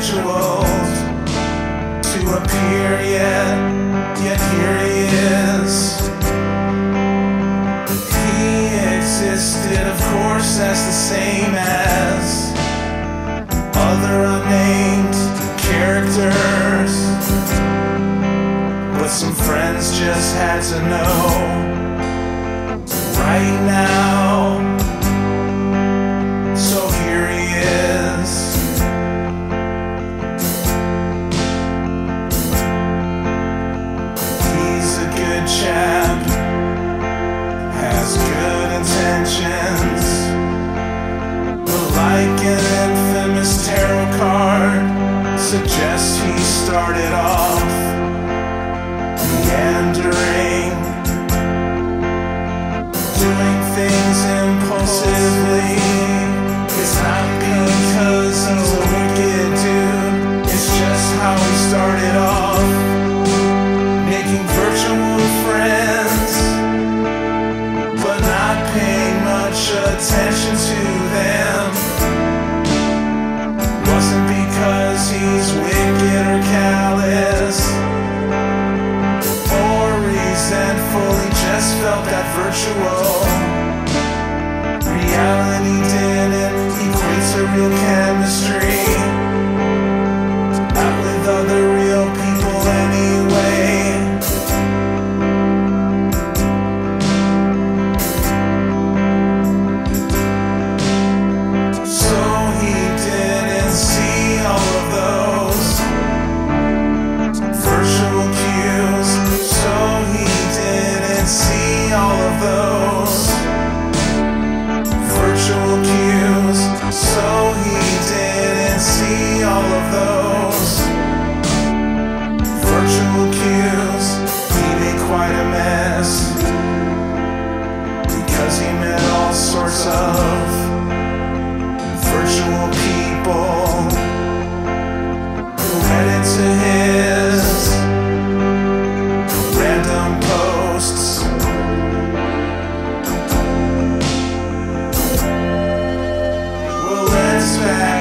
to appear yet, yet here he is. He existed, of course, as the same as other unnamed characters. But some friends just had to know right now. has good intentions. But like an infamous tarot card Suggests he started off satisfied.